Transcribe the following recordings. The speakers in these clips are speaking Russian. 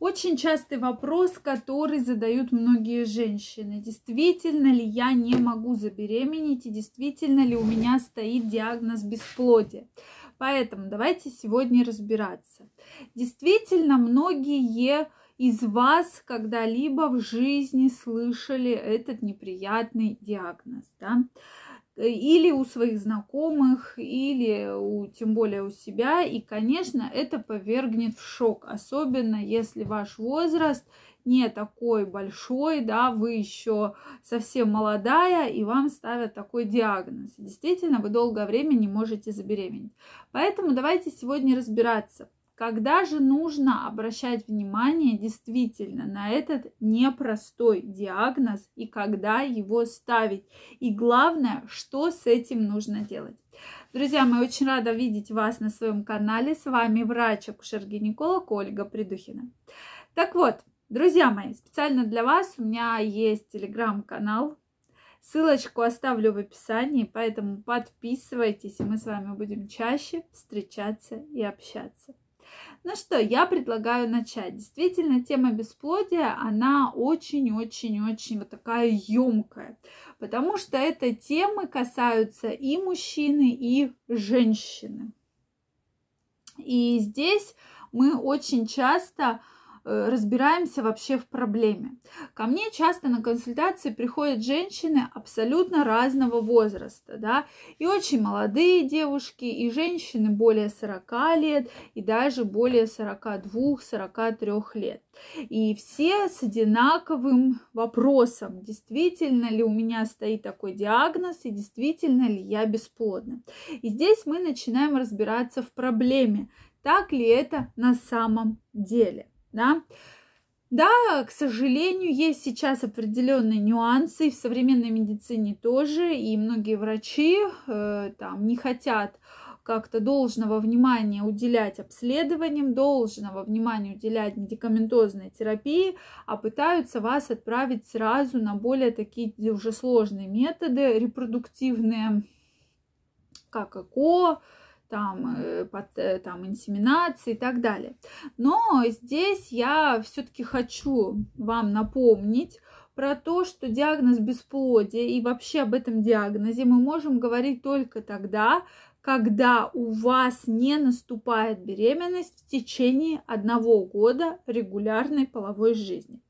Очень частый вопрос, который задают многие женщины. Действительно ли я не могу забеременеть и действительно ли у меня стоит диагноз бесплодия? Поэтому давайте сегодня разбираться. Действительно, многие из вас когда-либо в жизни слышали этот неприятный диагноз, да? Или у своих знакомых, или у, тем более у себя. И, конечно, это повергнет в шок, особенно если ваш возраст не такой большой, да, вы еще совсем молодая, и вам ставят такой диагноз. Действительно, вы долгое время не можете забеременеть. Поэтому давайте сегодня разбираться, когда же нужно обращать внимание действительно на этот непростой диагноз и когда его ставить? И главное, что с этим нужно делать? Друзья, мы очень рада видеть вас на своем канале. С вами врач-акушер-гинеколог Ольга Придухина. Так вот, друзья мои, специально для вас у меня есть телеграм-канал. Ссылочку оставлю в описании, поэтому подписывайтесь, и мы с вами будем чаще встречаться и общаться. Ну что, я предлагаю начать. Действительно, тема бесплодия, она очень-очень-очень вот такая емкая, потому что это темы касаются и мужчины, и женщины. И здесь мы очень часто разбираемся вообще в проблеме. Ко мне часто на консультации приходят женщины абсолютно разного возраста, да, и очень молодые девушки, и женщины более 40 лет, и даже более 42-43 лет. И все с одинаковым вопросом, действительно ли у меня стоит такой диагноз, и действительно ли я бесплодна. И здесь мы начинаем разбираться в проблеме, так ли это на самом деле да. Да, к сожалению, есть сейчас определенные нюансы в современной медицине тоже, и многие врачи э, там не хотят как-то должного внимания уделять обследованиям, должного внимания уделять медикаментозной терапии, а пытаются вас отправить сразу на более такие уже сложные методы репродуктивные, как ЭКО, там, э, под, э, там инсеминации и так далее. Но здесь я все-таки хочу вам напомнить про то, что диагноз бесплодия и вообще об этом диагнозе мы можем говорить только тогда, когда у вас не наступает беременность в течение одного года регулярной половой жизни.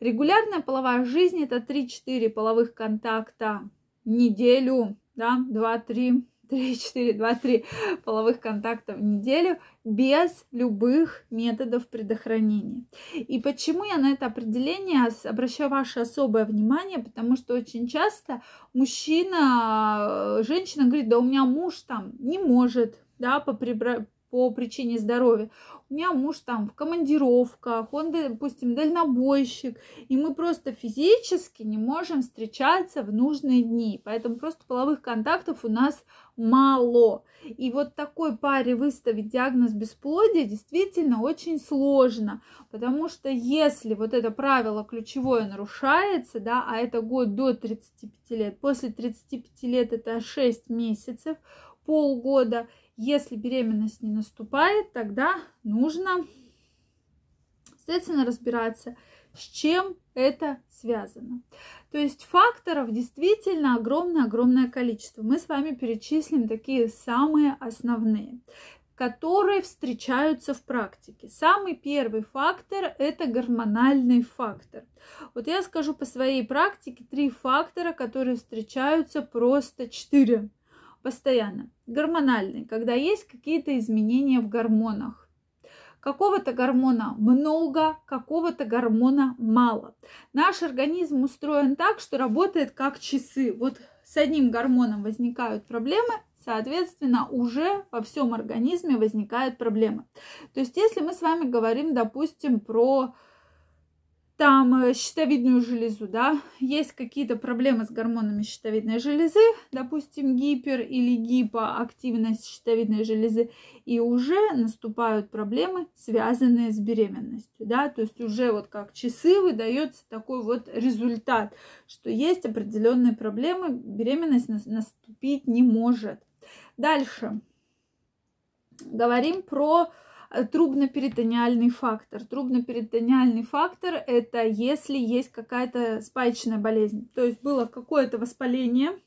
Регулярная половая жизнь это 3-4 половых контакта в неделю, да, 2-3 3, 4, 2, 3 половых контакта в неделю без любых методов предохранения. И почему я на это определение обращаю ваше особое внимание? Потому что очень часто мужчина, э, женщина говорит, да у меня муж там не может, да, по, прибра по причине здоровья. У меня муж там в командировках, он, допустим, дальнобойщик, и мы просто физически не можем встречаться в нужные дни. Поэтому просто половых контактов у нас мало. И вот такой паре выставить диагноз бесплодия действительно очень сложно, потому что если вот это правило ключевое нарушается, да, а это год до 35 лет, после 35 лет это 6 месяцев, полгода, если беременность не наступает, тогда нужно, соответственно, разбираться, с чем это связано. То есть факторов действительно огромное-огромное количество. Мы с вами перечислим такие самые основные которые встречаются в практике. Самый первый фактор – это гормональный фактор. Вот я скажу по своей практике три фактора, которые встречаются просто четыре постоянно. Гормональный, когда есть какие-то изменения в гормонах. Какого-то гормона много, какого-то гормона мало. Наш организм устроен так, что работает как часы. Вот с одним гормоном возникают проблемы, соответственно, уже во всем организме возникают проблемы. То есть, если мы с вами говорим, допустим, про там э, щитовидную железу, да, есть какие-то проблемы с гормонами щитовидной железы, допустим, гипер или гипоактивность щитовидной железы, и уже наступают проблемы, связанные с беременностью, да, то есть уже вот как часы выдается такой вот результат, что есть определенные проблемы, беременность наступить не может. Дальше. Говорим про Трубноперитониальный фактор. Трубноперитониальный фактор – это если есть какая-то спаечная болезнь. То есть было какое-то воспаление,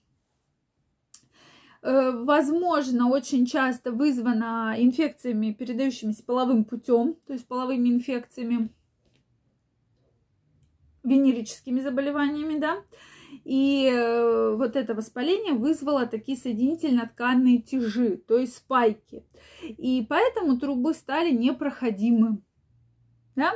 э, возможно, очень часто вызвано инфекциями, передающимися половым путем, то есть половыми инфекциями, венерическими заболеваниями, да, и э, вот это воспаление вызвало такие соединительно-тканные тяжи, то есть спайки. И поэтому трубы стали непроходимы. Да?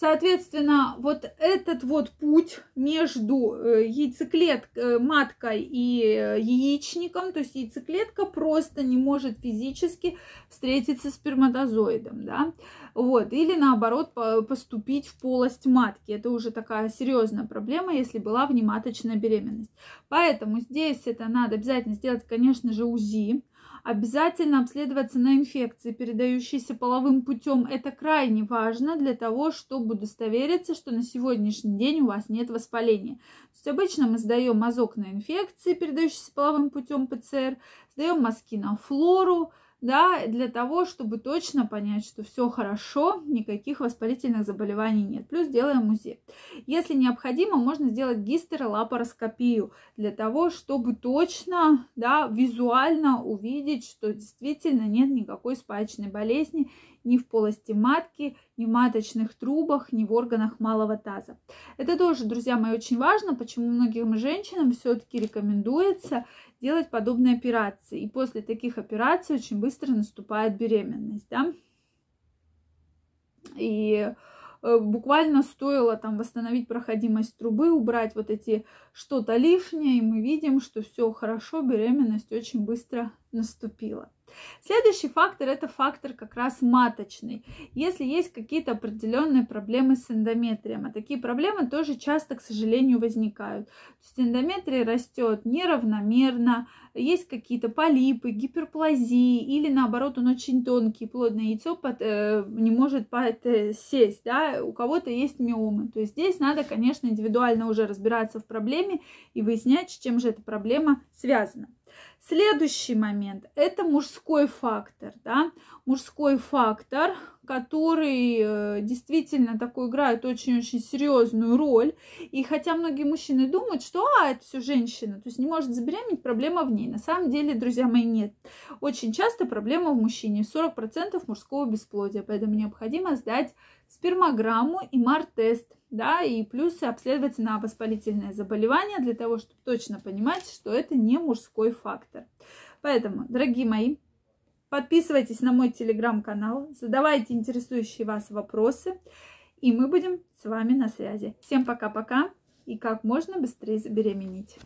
Соответственно, вот этот вот путь между э, яйцеклеткой, э, маткой и э, яичником, то есть яйцеклетка просто не может физически встретиться с сперматозоидом, да, вот, или наоборот поступить в полость матки. Это уже такая серьезная проблема, если была внематочная беременность. Поэтому здесь это надо обязательно сделать, конечно же, УЗИ, Обязательно обследоваться на инфекции, передающиеся половым путем. Это крайне важно для того, чтобы удостовериться, что на сегодняшний день у вас нет воспаления. То есть обычно мы сдаем мазок на инфекции, передающиеся половым путем ПЦР, сдаем мазки на флору, да, для того, чтобы точно понять, что все хорошо, никаких воспалительных заболеваний нет. Плюс делаем УЗИ. Если необходимо, можно сделать гистеролапароскопию для того, чтобы точно, да, визуально увидеть, что действительно нет никакой спаечной болезни ни в полости матки, ни в маточных трубах, ни в органах малого таза. Это тоже, друзья мои, очень важно, почему многим женщинам все-таки рекомендуется делать подобные операции. И после таких операций очень быстро наступает беременность. Да? И э, буквально стоило там восстановить проходимость трубы, убрать вот эти что-то лишнее, и мы видим, что все хорошо, беременность очень быстро наступила. Следующий фактор это фактор как раз маточный. Если есть какие-то определенные проблемы с эндометрием, а такие проблемы тоже часто, к сожалению, возникают. То есть эндометрий растет неравномерно, есть какие-то полипы, гиперплазии, или наоборот он очень тонкий, плодное яйцо под, э, не может под, э, сесть, да, у кого-то есть миомы. То есть здесь надо, конечно, индивидуально уже разбираться в проблеме и выяснять, с чем же эта проблема связана. Следующий момент – это мужской фактор, да, мужской фактор, который э, действительно такой играет очень-очень серьезную роль. И хотя многие мужчины думают, что а, это все женщина, то есть не может забеременеть, проблема в ней. На самом деле, друзья мои, нет. Очень часто проблема в мужчине, 40% мужского бесплодия, поэтому необходимо сдать спермограмму и мар-тест да, и плюс обследовать на воспалительное заболевание для того, чтобы точно понимать, что это не мужской фактор. Поэтому, дорогие мои, подписывайтесь на мой телеграм-канал, задавайте интересующие вас вопросы, и мы будем с вами на связи. Всем пока-пока и как можно быстрее забеременеть.